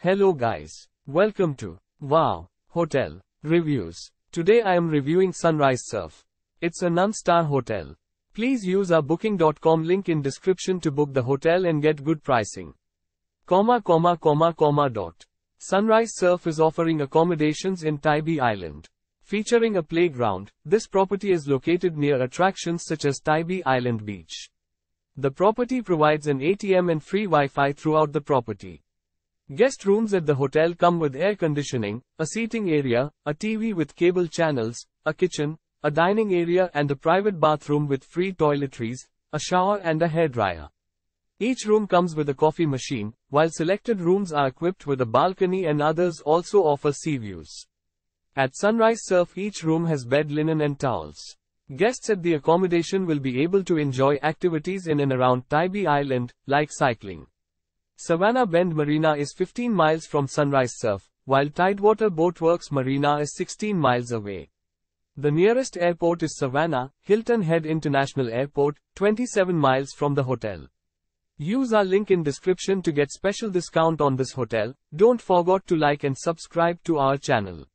Hello guys. Welcome to Wow Hotel Reviews. Today I am reviewing Sunrise Surf. It's a non-star hotel. Please use our booking.com link in description to book the hotel and get good pricing. Comma comma comma comma dot. Sunrise Surf is offering accommodations in Tybee Island. Featuring a playground, this property is located near attractions such as Tybee Island Beach. The property provides an ATM and free Wi-Fi throughout the property. Guest rooms at the hotel come with air conditioning, a seating area, a TV with cable channels, a kitchen, a dining area and a private bathroom with free toiletries, a shower and a hairdryer. Each room comes with a coffee machine, while selected rooms are equipped with a balcony and others also offer sea views. At Sunrise Surf each room has bed linen and towels. Guests at the accommodation will be able to enjoy activities in and around Tybee Island, like cycling. Savannah Bend Marina is 15 miles from Sunrise Surf, while Tidewater Boatworks Marina is 16 miles away. The nearest airport is Savannah, Hilton Head International Airport, 27 miles from the hotel. Use our link in description to get special discount on this hotel. Don't forget to like and subscribe to our channel.